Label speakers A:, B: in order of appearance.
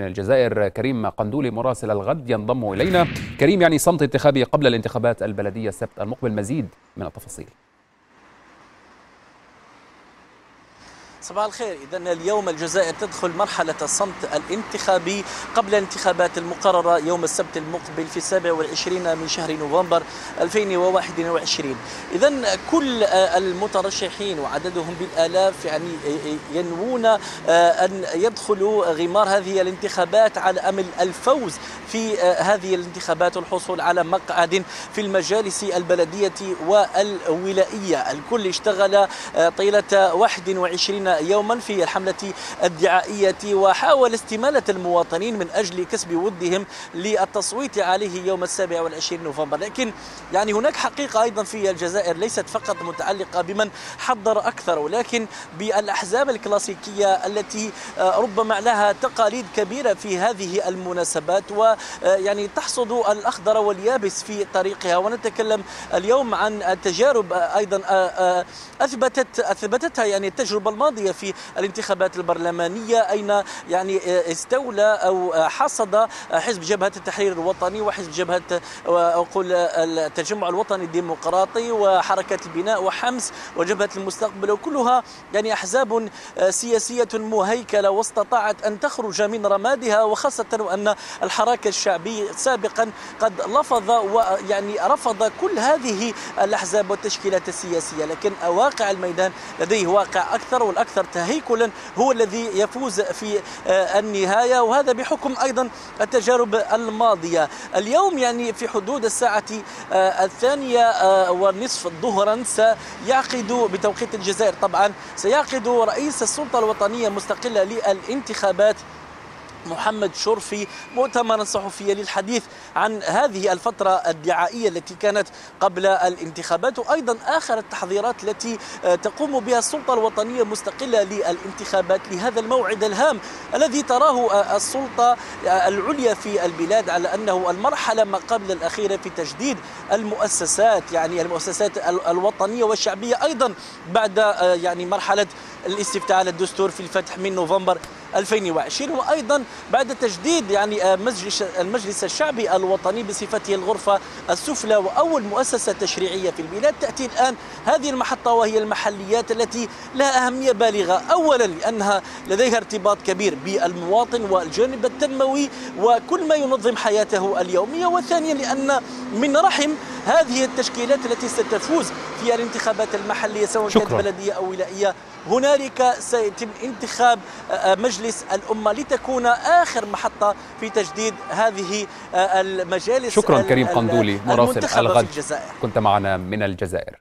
A: من الجزائر كريم قندولي مراسل الغد ينضم إلينا. كريم يعني صمت انتخابي قبل الانتخابات البلدية السبت المقبل مزيد من التفاصيل.
B: صباح الخير. إذا اليوم الجزائر تدخل مرحلة الصمت الانتخابي قبل الانتخابات المقررة يوم السبت المقبل في 27 من شهر نوفمبر 2021 إذا كل المترشحين وعددهم بالآلاف يعني ينوون أن يدخلوا غمار هذه الانتخابات على أمل الفوز في هذه الانتخابات والحصول على مقعد في المجالس البلدية والولائية. الكل اشتغل طيلة 21 يوما في الحملة الدعائية وحاول استمالة المواطنين من أجل كسب ودهم للتصويت عليه يوم السابع والعشرين نوفمبر. لكن يعني هناك حقيقة أيضا في الجزائر ليست فقط متعلقة بمن حضر أكثر ولكن بالأحزاب الكلاسيكية التي ربما لها تقاليد كبيرة في هذه المناسبات. ويعني تحصد الأخضر واليابس في طريقها. ونتكلم اليوم عن التجارب أيضا أثبتت أثبتتها يعني التجربة الماضية الماضية في الانتخابات البرلمانية أين يعني استولى أو حصد حزب جبهة التحرير الوطني وحزب جبهة أقول التجمع الوطني الديمقراطي وحركة البناء وحمس وجبهة المستقبل وكلها يعني أحزاب سياسية مهيكلة واستطاعت أن تخرج من رمادها وخاصة أن الحراك الشعبي سابقا قد لفظ ويعني رفض كل هذه الأحزاب والتشكيلات السياسية لكن واقع الميدان لديه واقع أكثر والأكثر الأكثر تهيكلا هو الذي يفوز في النهاية وهذا بحكم أيضا التجارب الماضية. اليوم يعني في حدود الساعة الثانية ونصف ظهرا سيعقد بتوقيت الجزائر. طبعا سيعقد رئيس السلطة الوطنية المستقلة للانتخابات محمد شرفي مؤتمرا صحفيا للحديث عن هذه الفترة الدعائية التي كانت قبل الانتخابات وأيضا آخر التحضيرات التي تقوم بها السلطة الوطنية المستقلة للانتخابات لهذا الموعد الهام الذي تراه السلطة العليا في البلاد على أنه المرحلة ما قبل الأخيرة في تجديد المؤسسات يعني المؤسسات الوطنية والشعبية. أيضا بعد يعني مرحلة الاستفتاء على الدستور في الفتح من نوفمبر 2020 وأيضا بعد تجديد يعني مجلس المجلس الشعبي الوطني بصفته الغرفة السفلى وأول مؤسسة تشريعية في البلاد تأتي الآن هذه المحطة وهي المحليات التي لها أهمية بالغة. اولا لأنها لديها ارتباط كبير بالمواطن والجانب التنموي وكل ما ينظم حياته اليومية وثانيا لأن من رحم هذه التشكيلات التي ستفوز في الانتخابات المحلية سواء كانت بلدية أو ولائية هنالك سيتم انتخاب مجلس الأمة لتكون آخر محطة في تجديد هذه المجالس
A: شكرا كريم قندولي مراسل الغد. كنت معنا من الجزائر.